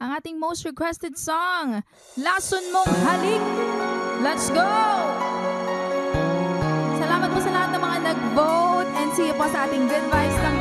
ang ating most requested song, Lason Mong Halik. Let's go! Salamat po sa lahat ng mga nag-vote and see you po sa ating Good Vibes ng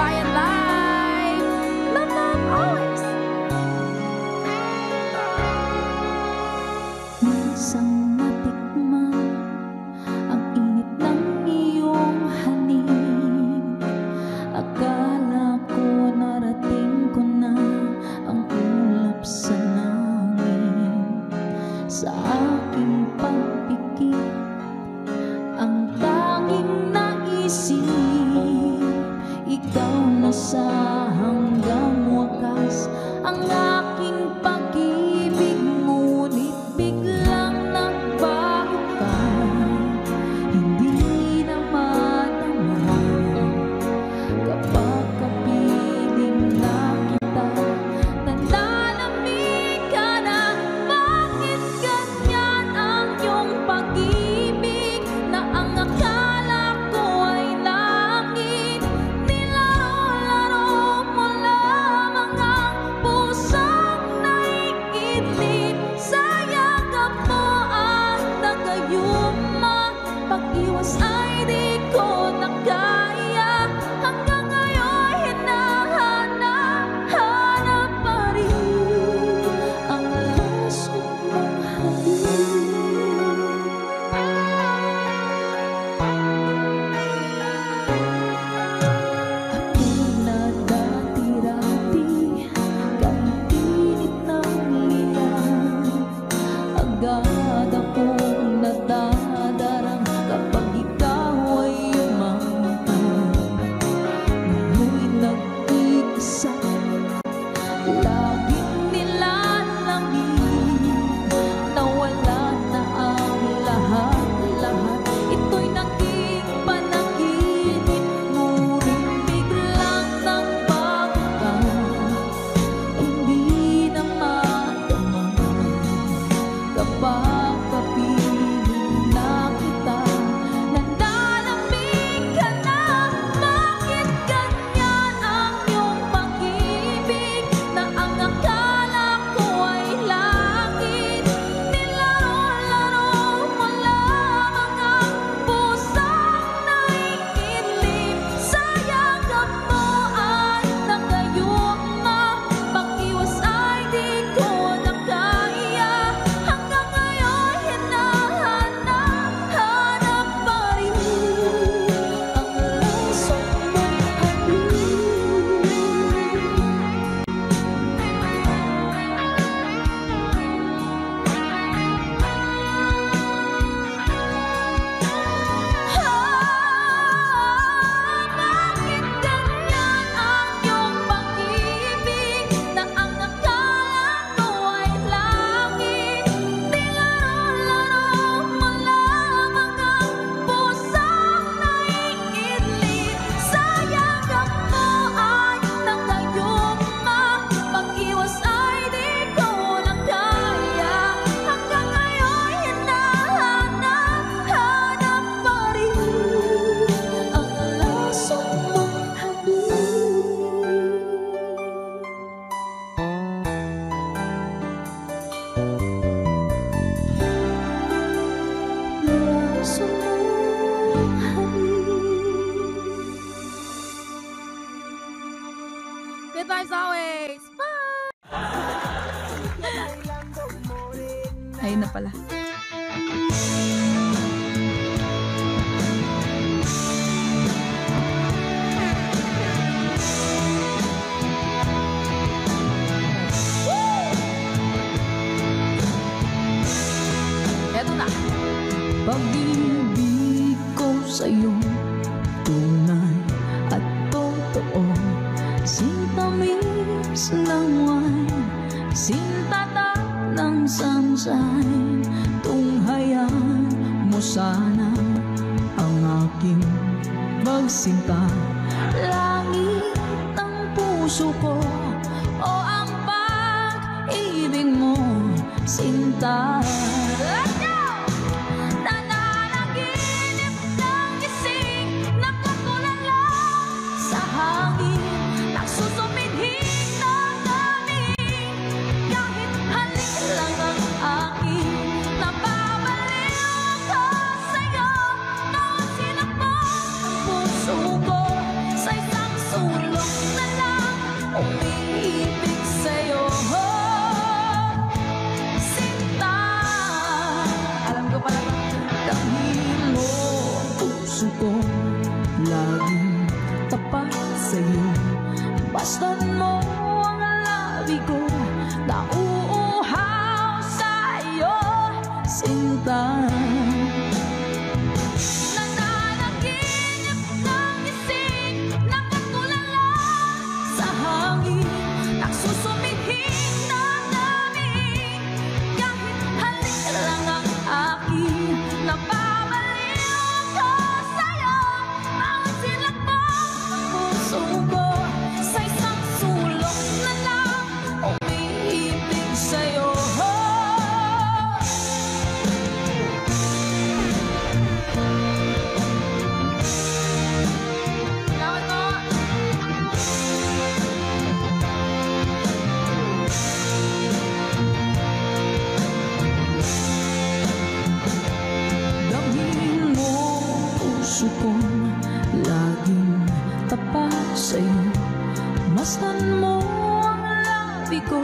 Masdan mo ang labi ko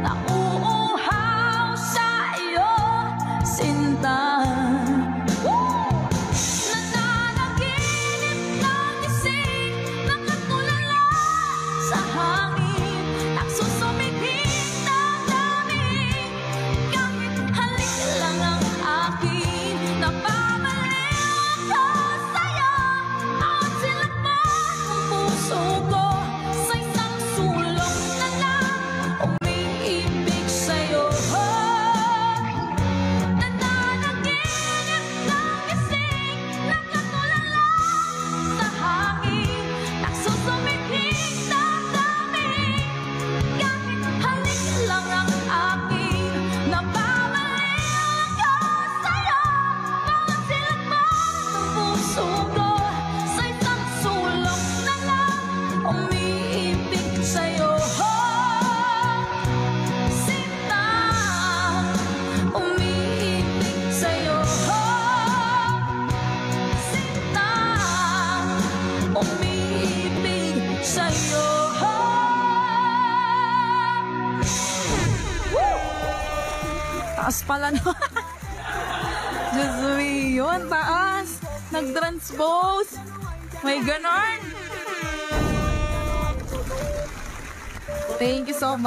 na oo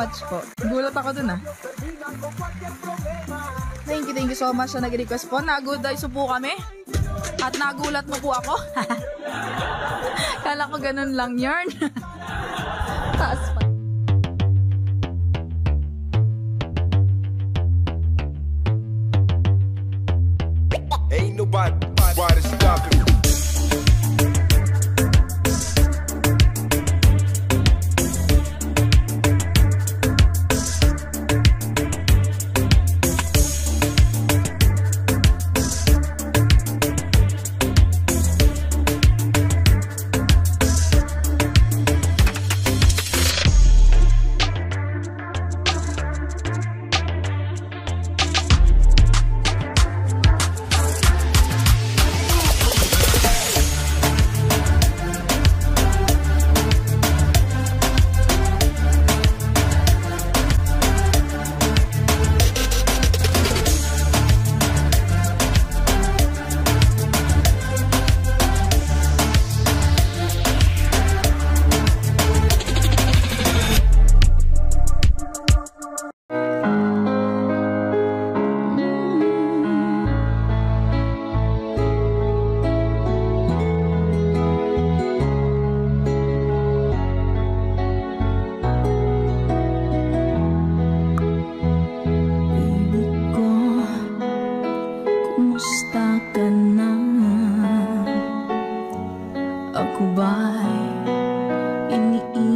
much po. Gulat ako dun ah. Thank you, thank you so much na nag-request po. Nagood ay po kami. At nagulat mo po ako. Kala ko ganun lang yarn.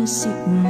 惜。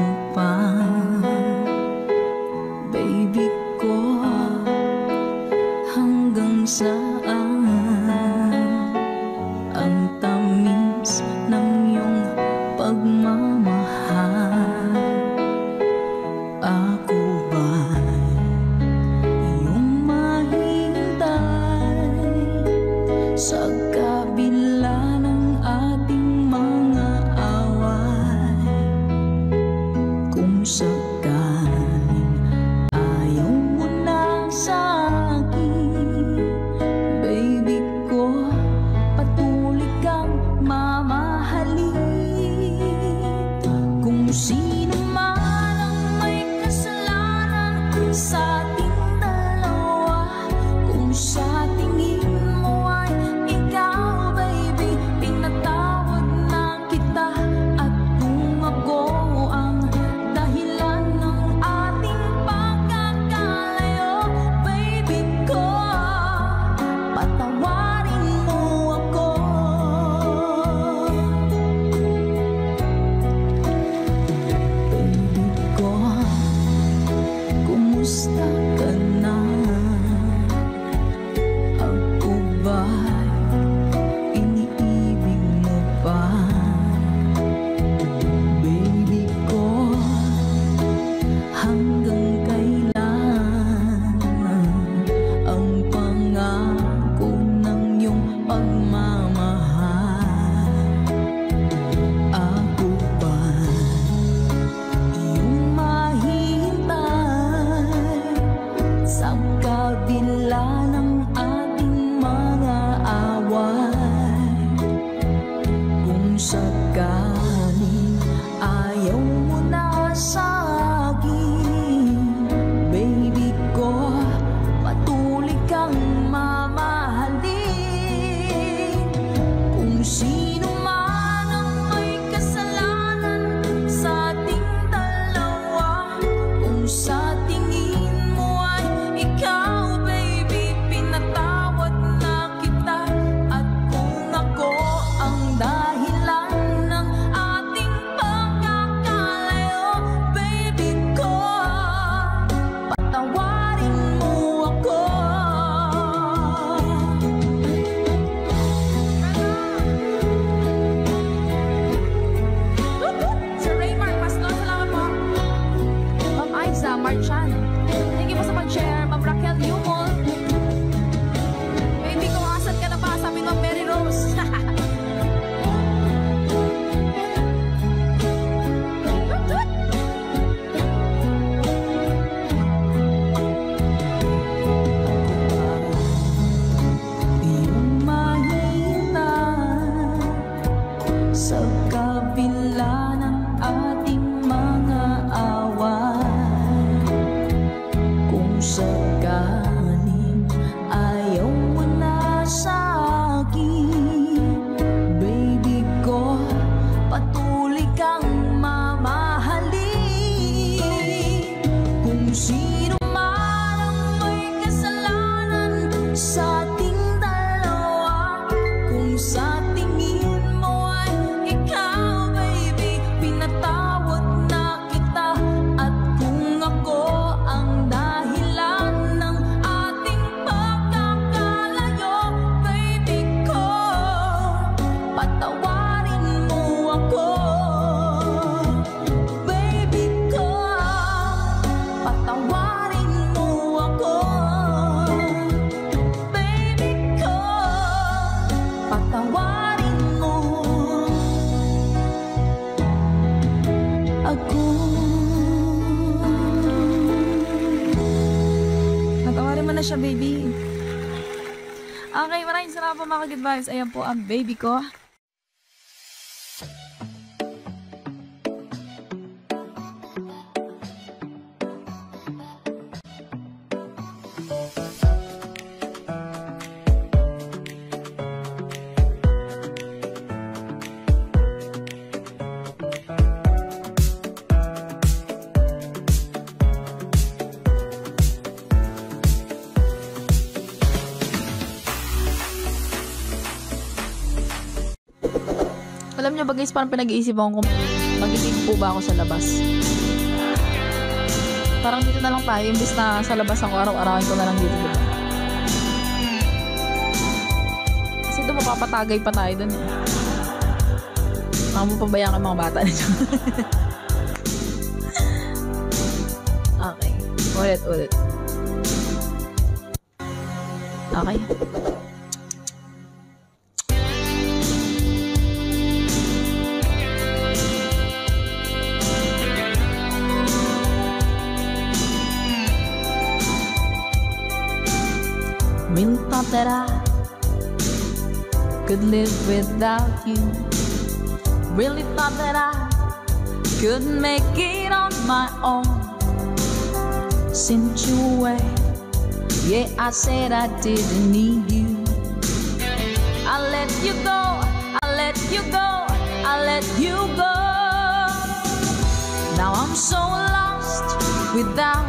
sa kabila ng ating mga awa. po mga good vibes. Ayan po ang baby ko. guys, parang pinag-iisip ako kung mag-ibig po ba ako sa labas. Parang dito na lang tayo, imbis na sa labas ako araw-arawin ko na lang dito. dito. Kasi doon mapapatagay pa tayo doon. Eh. Mga mapabayaan ka mga bata nito. okay. Ulit, ulit. Okay. live without you. Really thought that I could make it on my own. Sent you away. Yeah, I said I didn't need you. I let you go. I let you go. I let you go. Now I'm so lost without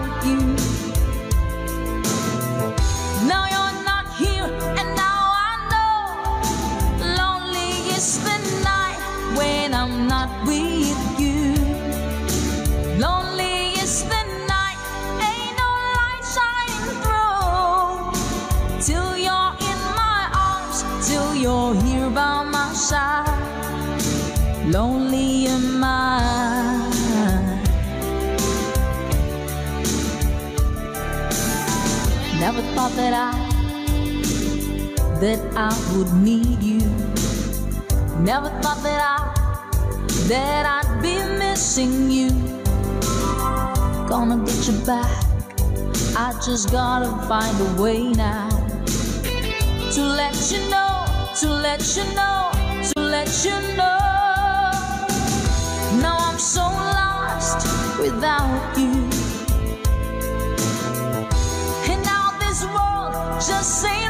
lonely am I. Never thought that I that I would need you. Never thought that I that I'd be missing you. Gonna get you back. I just gotta find a way now to let you know, to let you know, to let you know. without you. And now this world just seems.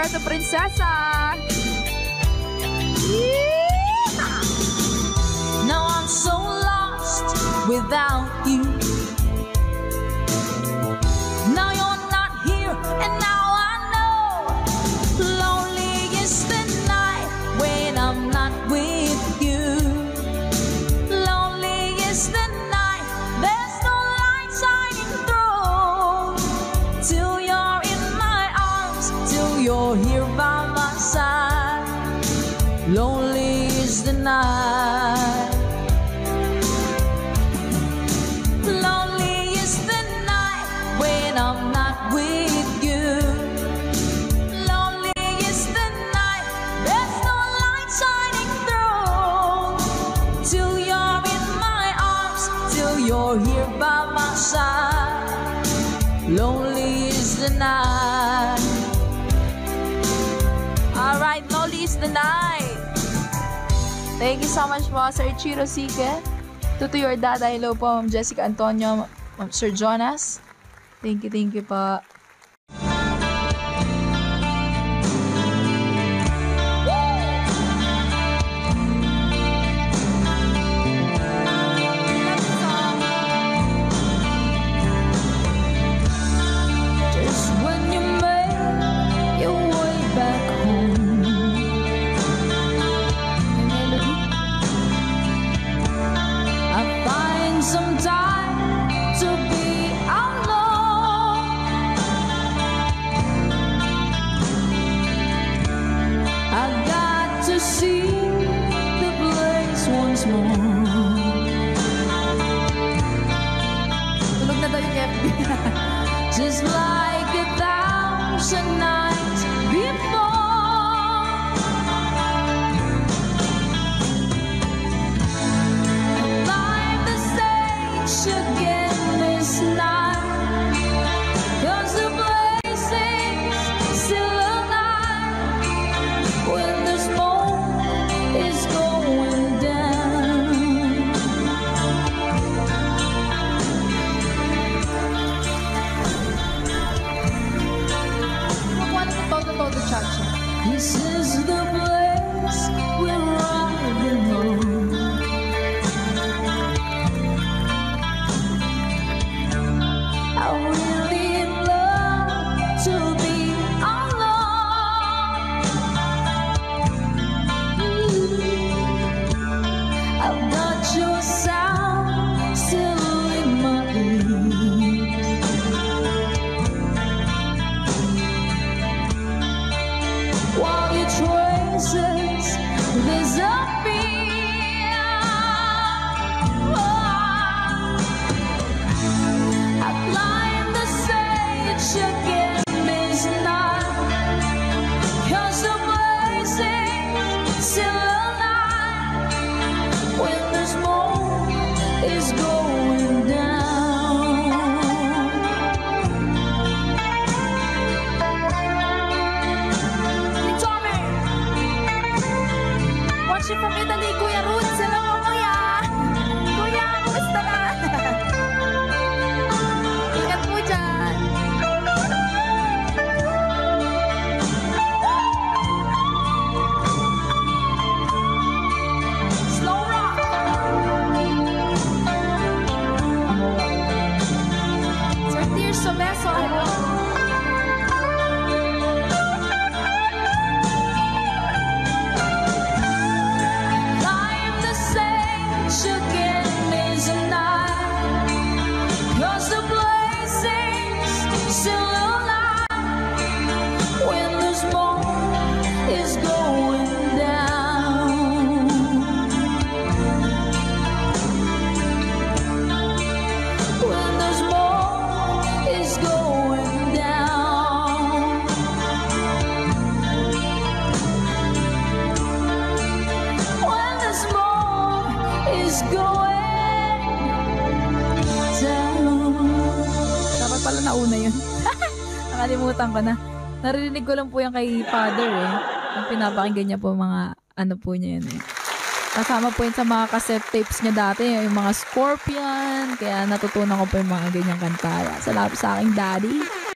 Perto Princesa! Now I'm so lost without you. so much po, Sir Chiro Sige. To, to your dad, hello po, Ma'am Jessica Antonio, Ma'am Sir Jonas. Thank you, thank you po. Naririnig ko lang po yan kay father eh. Ang pinapakinggan niya po mga ano po niya yun eh. Kasama po yun sa mga cassette tapes niya dati, yung mga Scorpion. Kaya natutunan ko po yung mga ganyang kantaya. Salamat sa aking daddy.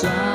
sun.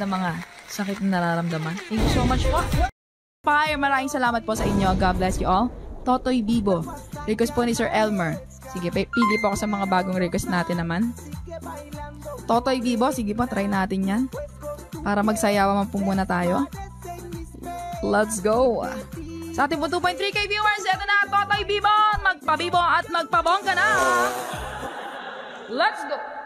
ng mga sakit na nararamdaman. Thank you so much po. Pakayo, maraming salamat po sa inyo. God bless you all. Totoy Bibo. Request po ni Sir Elmer. Sige, pili po ako sa mga bagong request natin naman. Totoy Bibo, sige po, try natin yan. Para magsayawa man po muna tayo. Let's go! Sa ating po 2.3k viewers, eto na, Totoy Bibo! Magpabibo at magpabongga na! Let's go!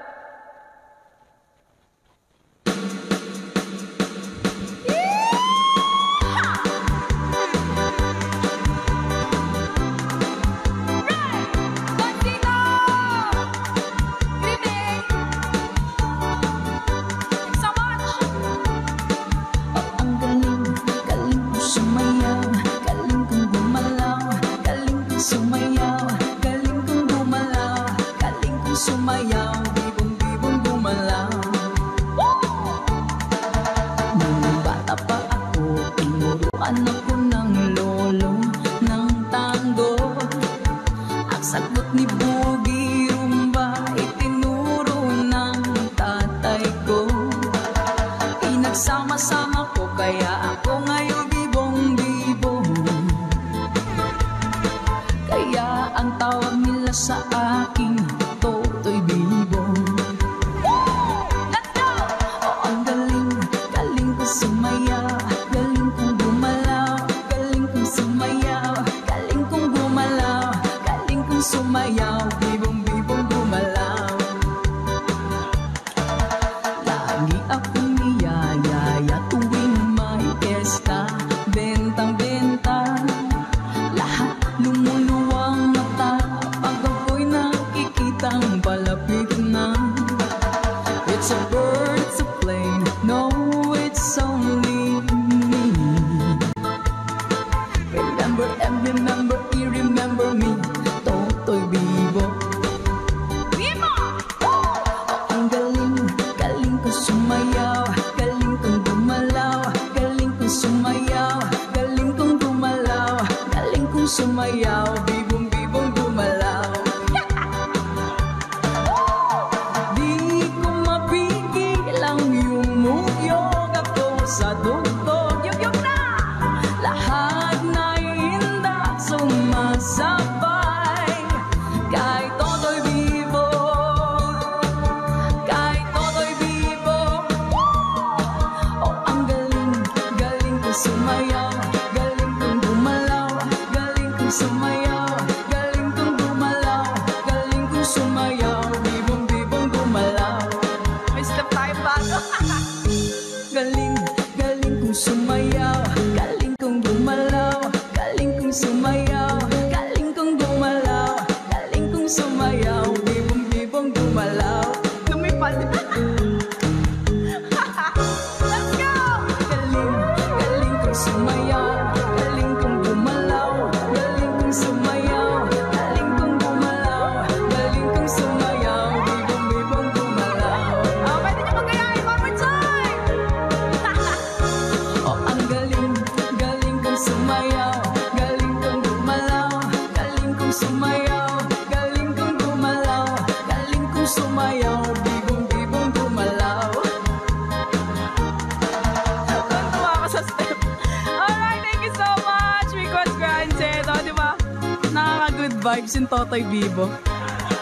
vibes yung Totoy Bibo.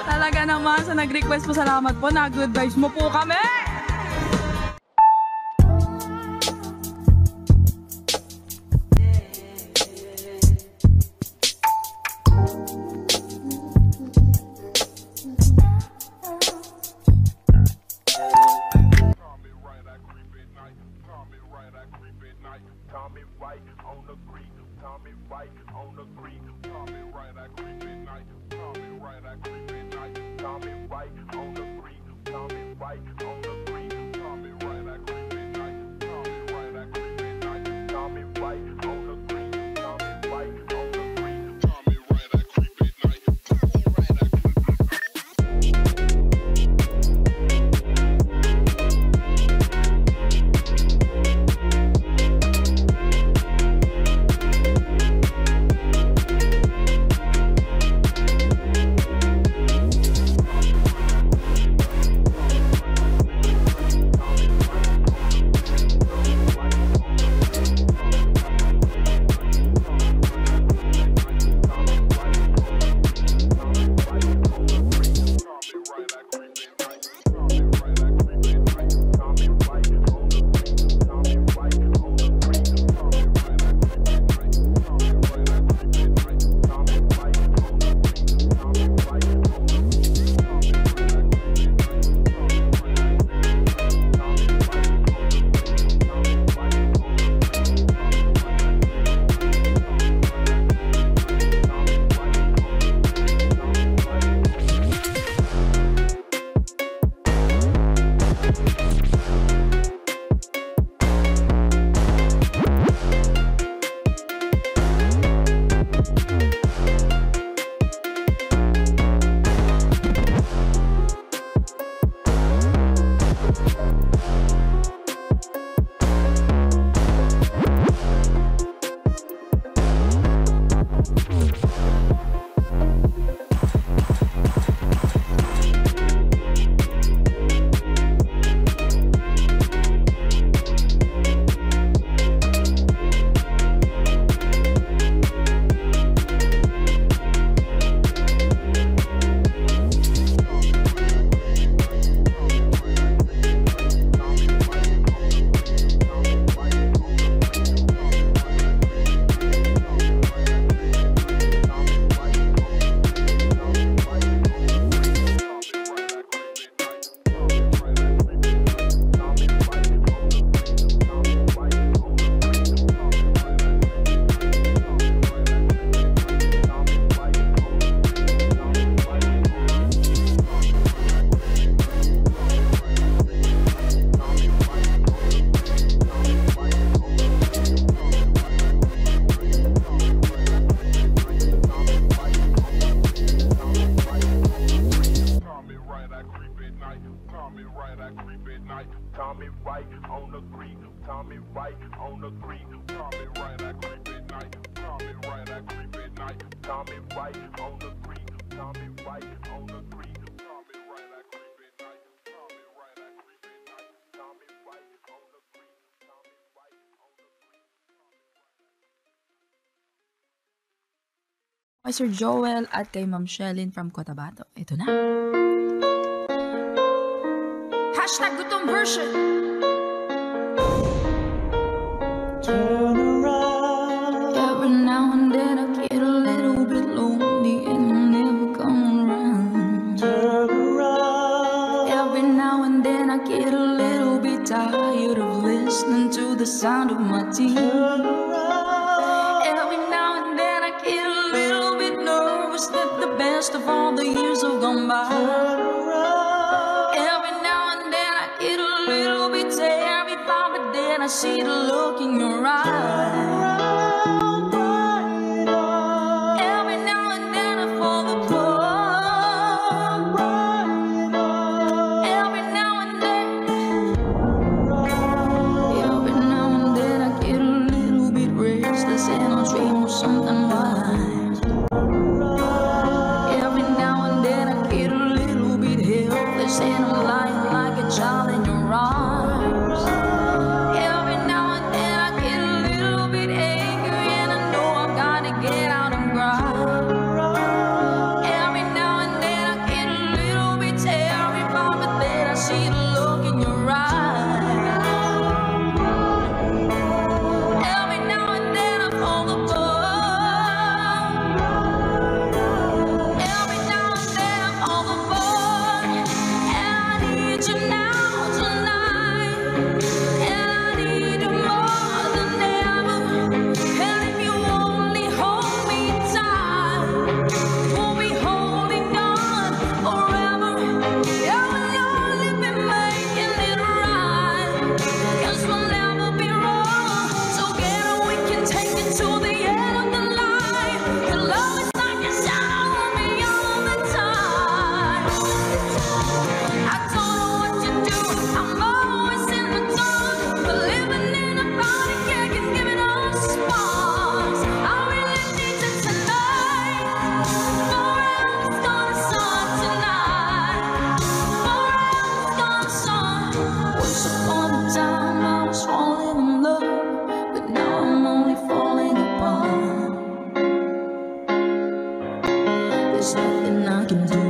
Talaga naman, sa nag-request po, salamat po na good vibes mo po kami! kay Sir Joel at kay Ma'am Shelin from Cotabato. Ito na. Hashtag Gutom Version. Turn around. Every now and then I get a little bit lonely and then I get a little bit tired of listening to the sound of my tears waste of all the years have gone by. Every now and then I get a little bit terrified, but then I see the look in your eyes. do do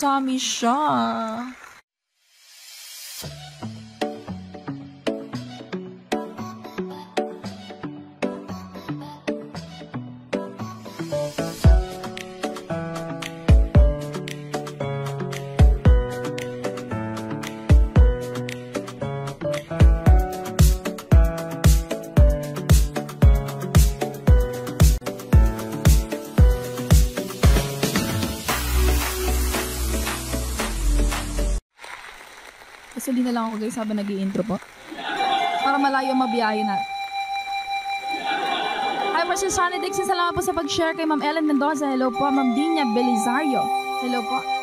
Tommy Shaw. po guys habang nag intro po. Para malayo mabiyahe na. Hi, Mr. Sonny Dixon. Salamat po sa pag-share kay Ma'am Ellen Mendoza. Hello po, Ma'am Dina Belizario. Hello po.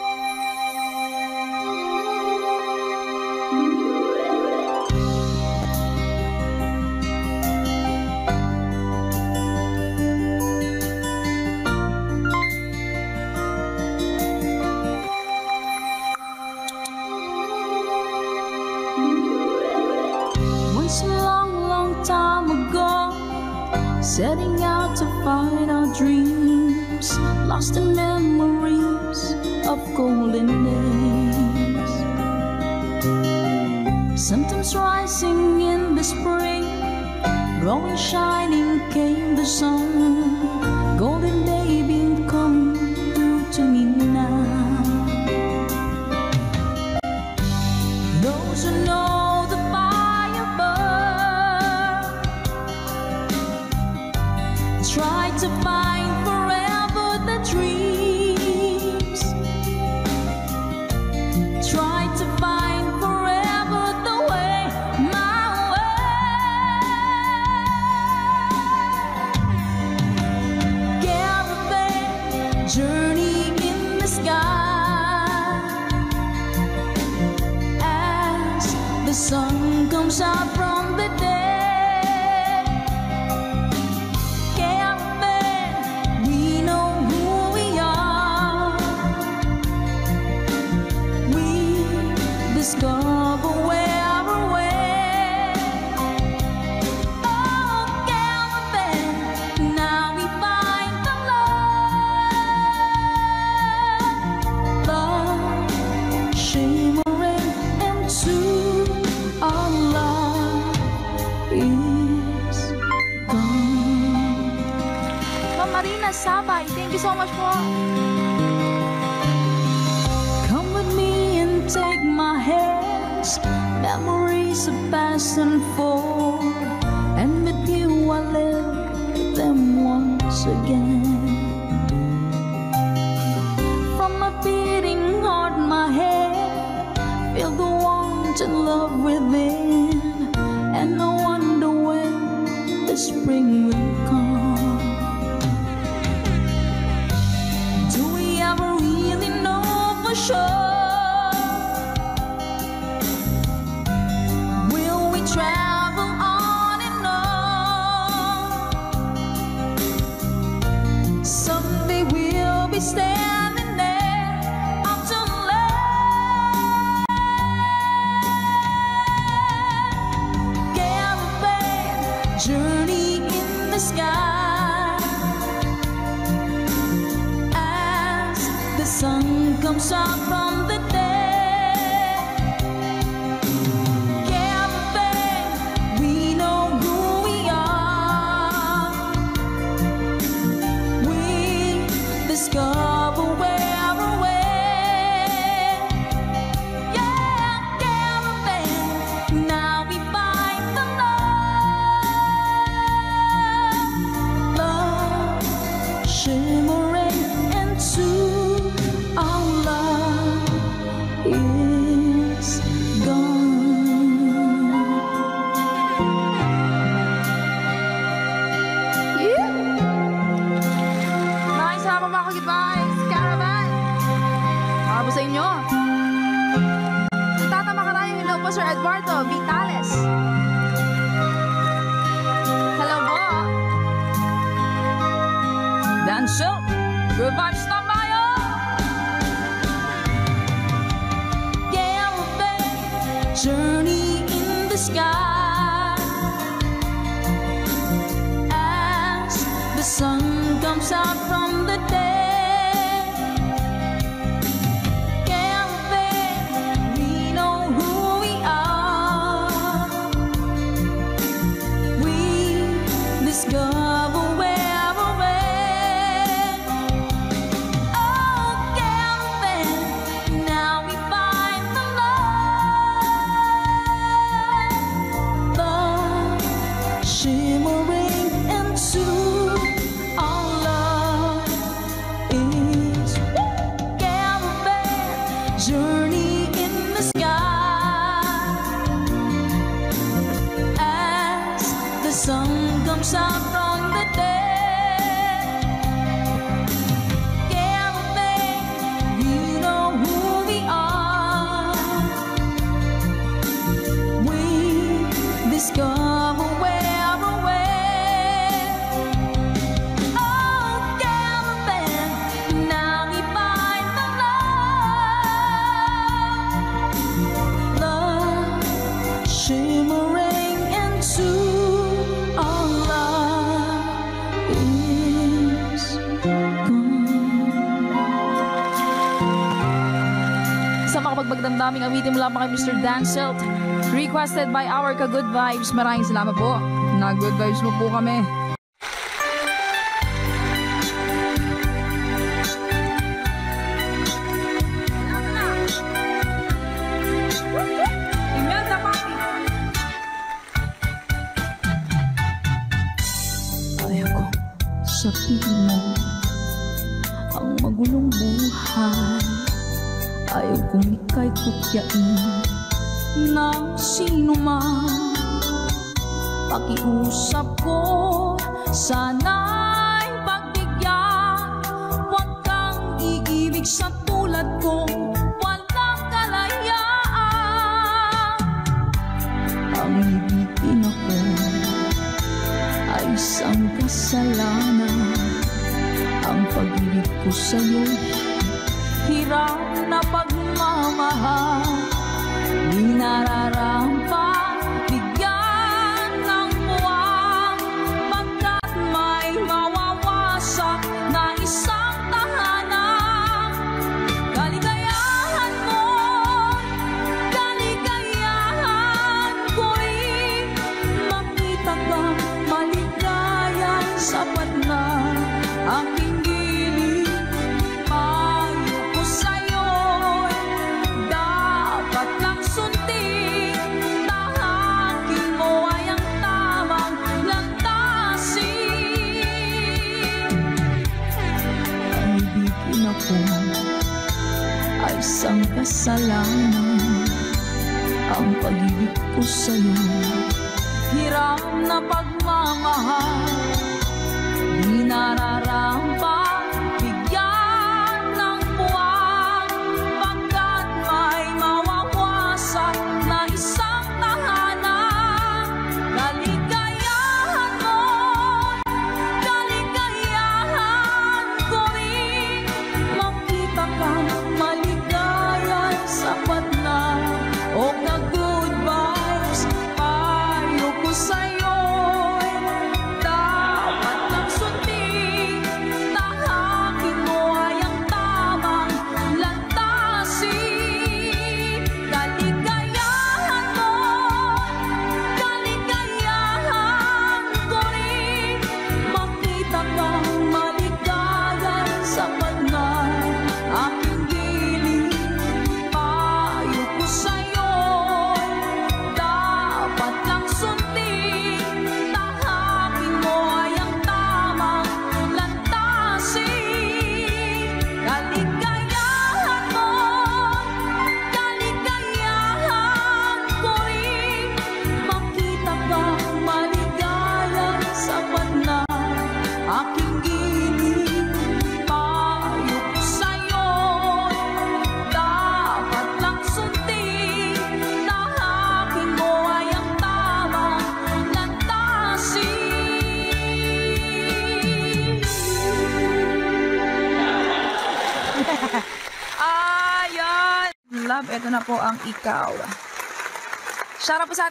songs are from the dead. ang daming awitin mula pa kay Mr. Dan Selt. Requested by our ka-good vibes. Maraming salamat po. Na-good vibes mo po kami.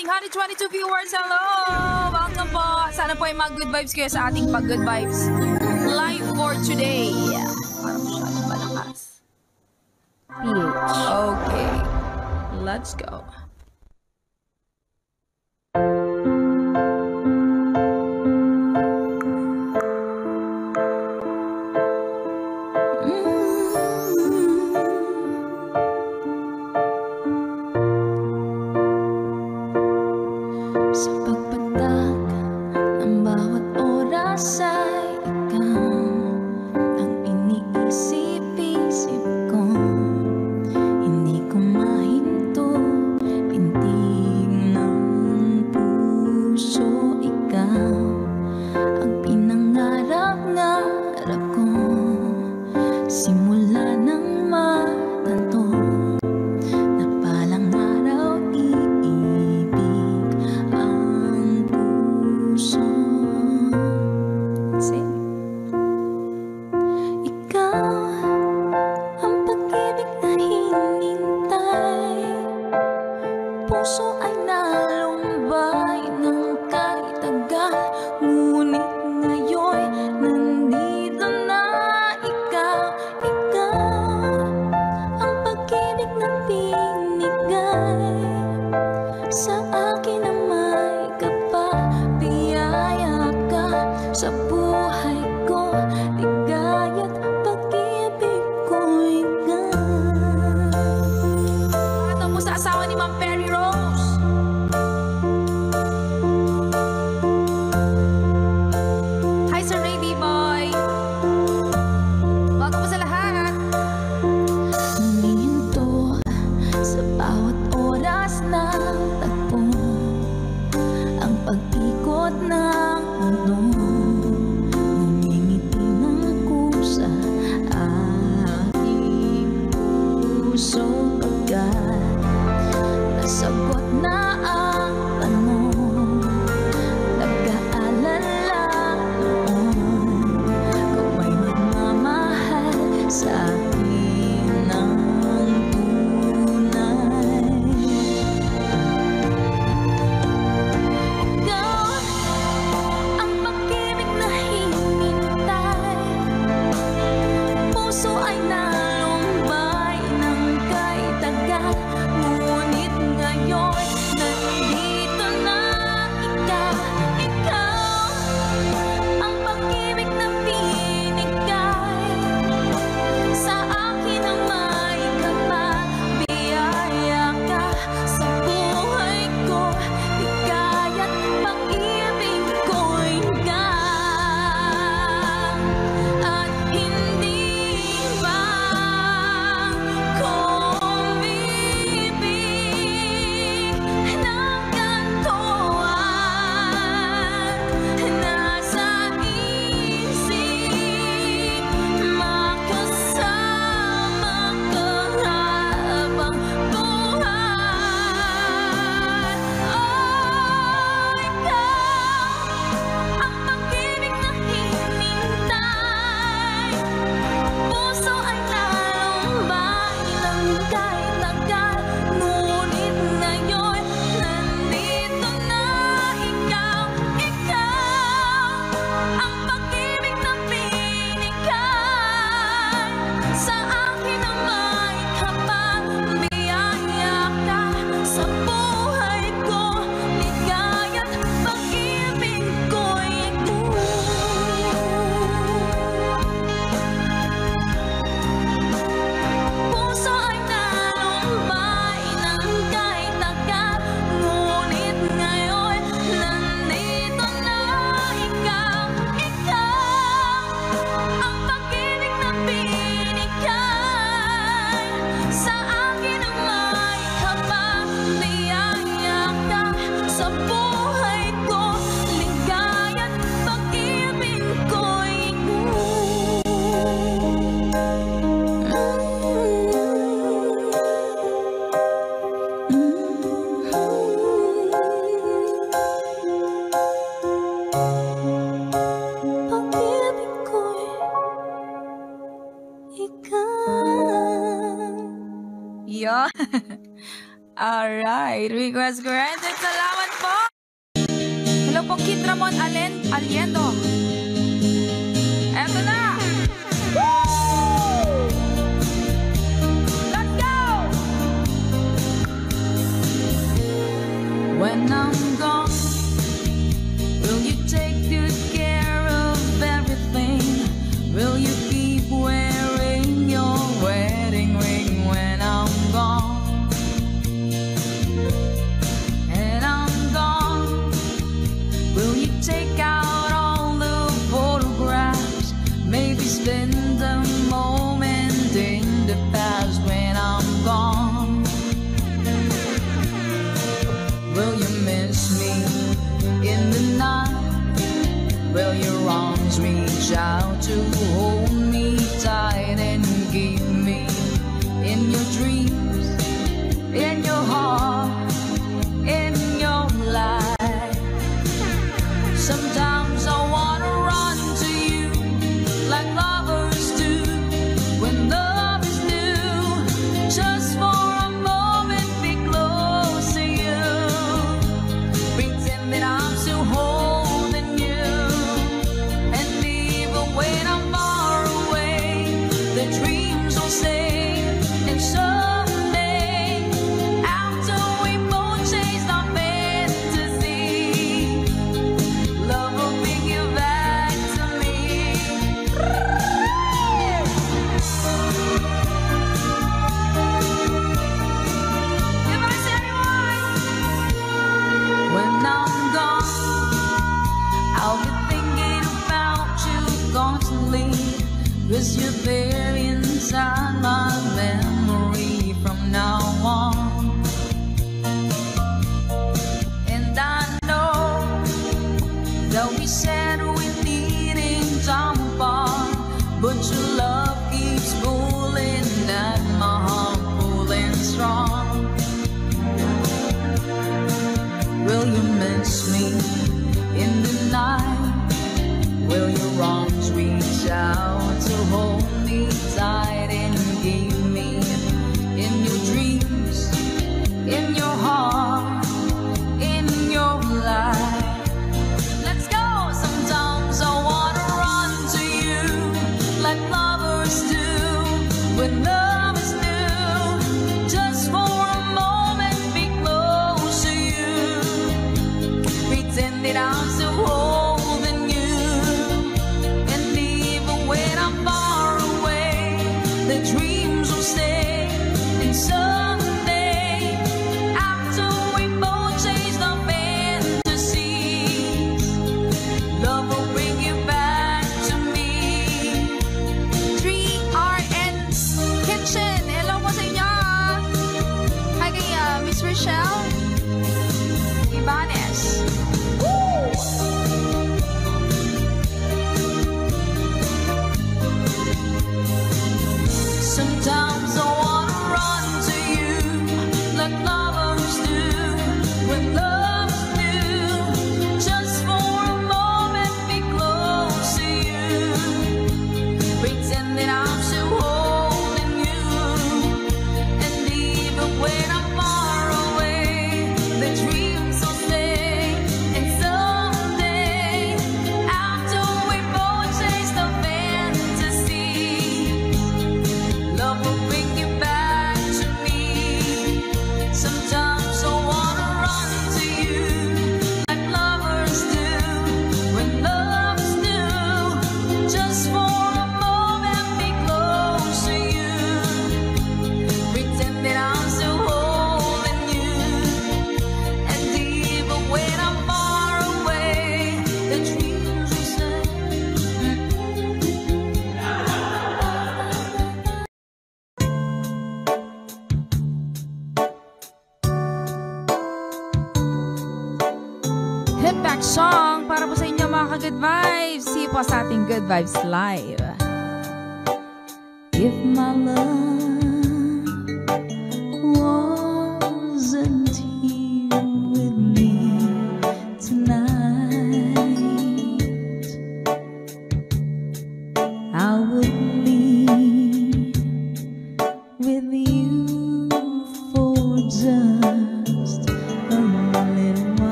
ating 122 viewers. Hello! Welcome po! Sana po ay mag-good vibes kayo sa ating pag-good vibes. Live for today. To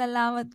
Salamat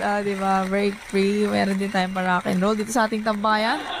oh, di ba? Break free. Meron din tayong para rock and roll dito sa ating tambayan.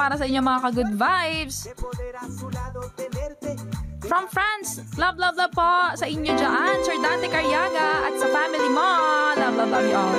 para sa inyo mga ka-good vibes. From France, love, love, love po sa inyo dyan, Sir Dante Carriaga at sa family mo. Love, love, love you all.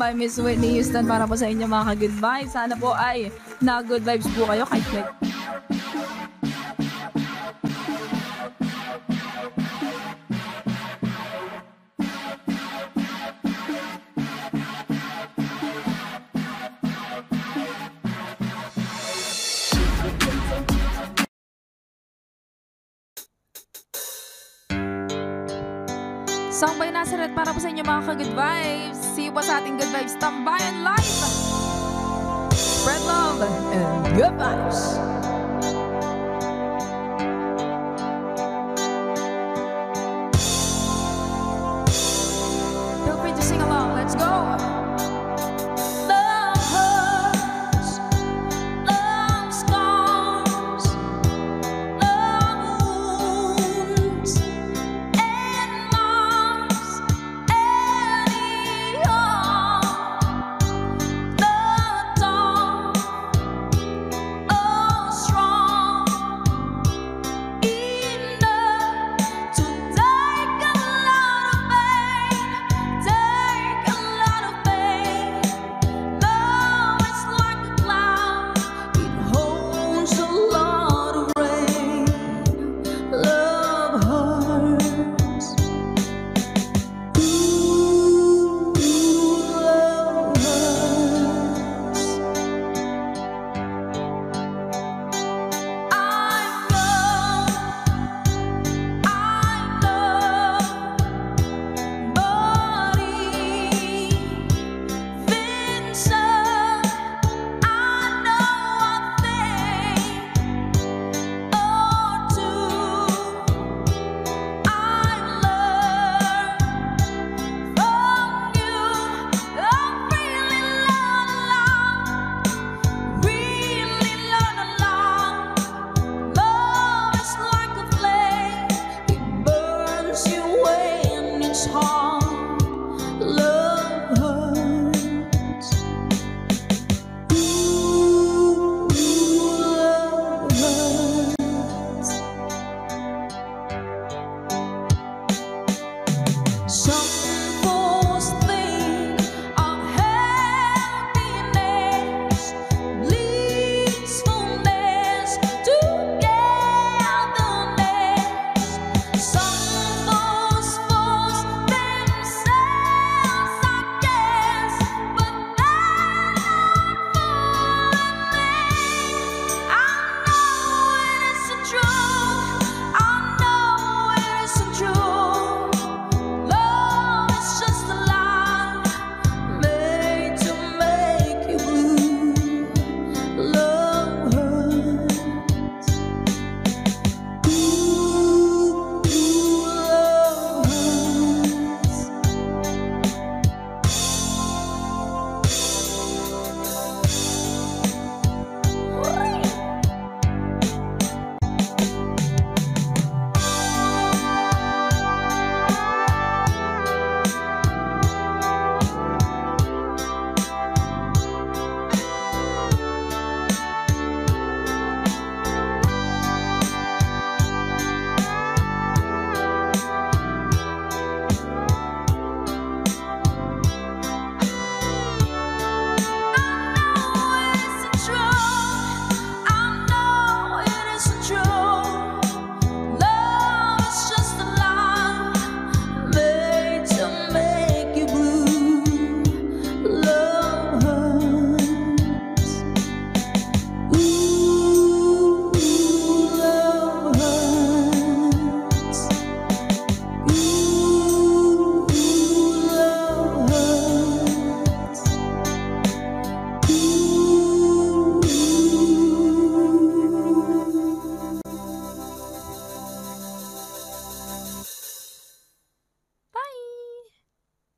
by Miss Whitney Houston para po sa inyo mga ka-good vibes. Sana po ay na-good vibes po kayo kahit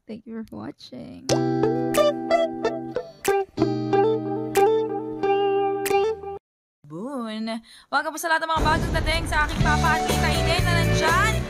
Thank you for watching. Boon. Huwag ka po sa lahat ng mga bagong dating sa aking papa at tita Ine na nandyan.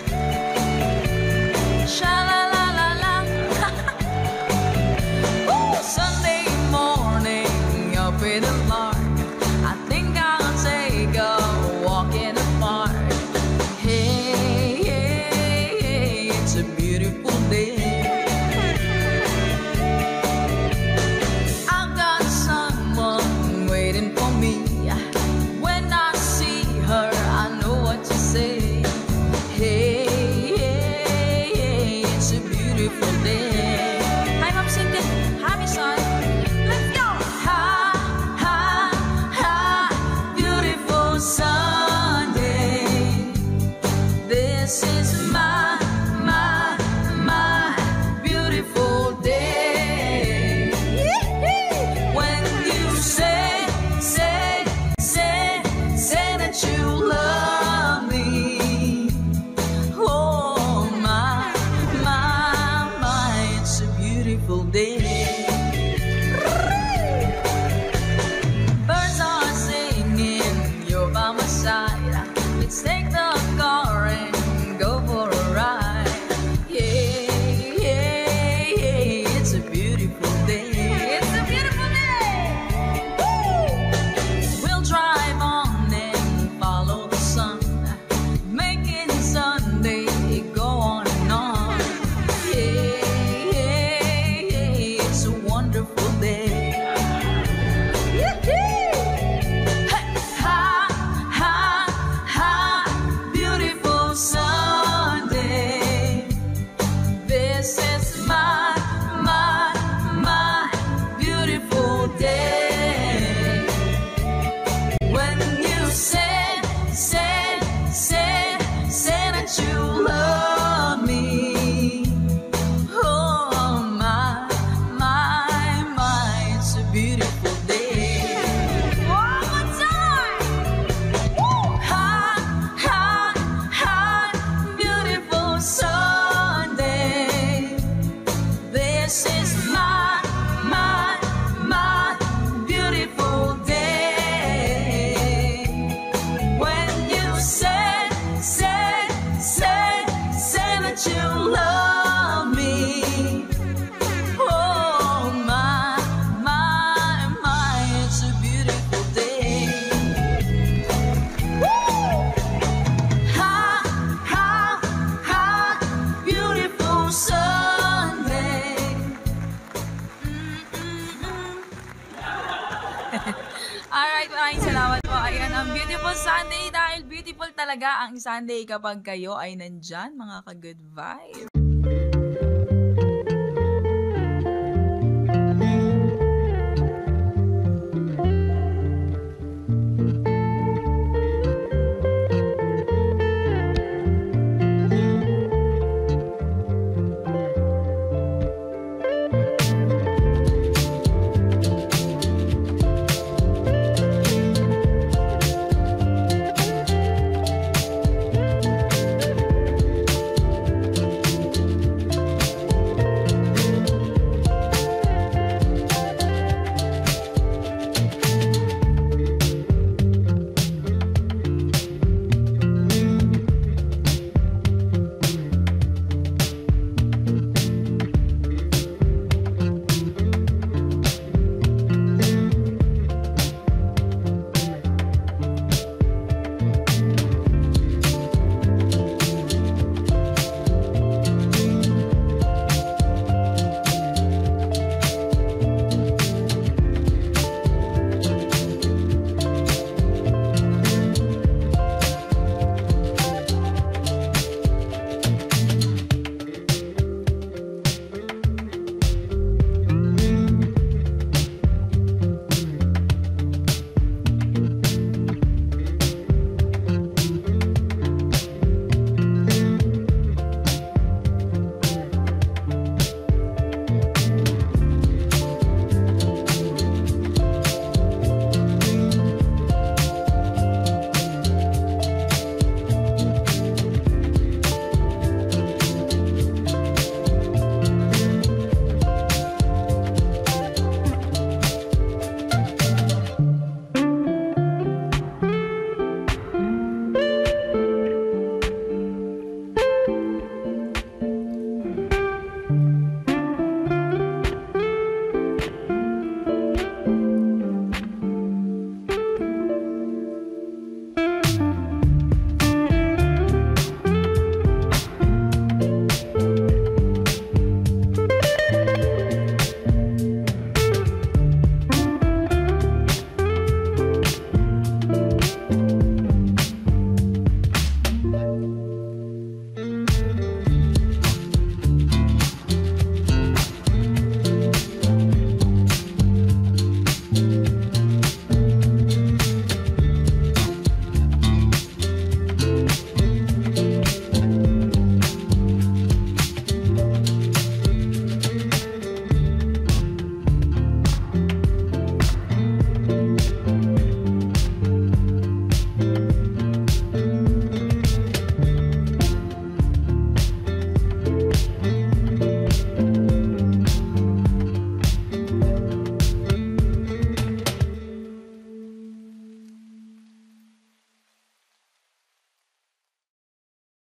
Sunday kapag kayo ay nandyan, mga ka-good vibes.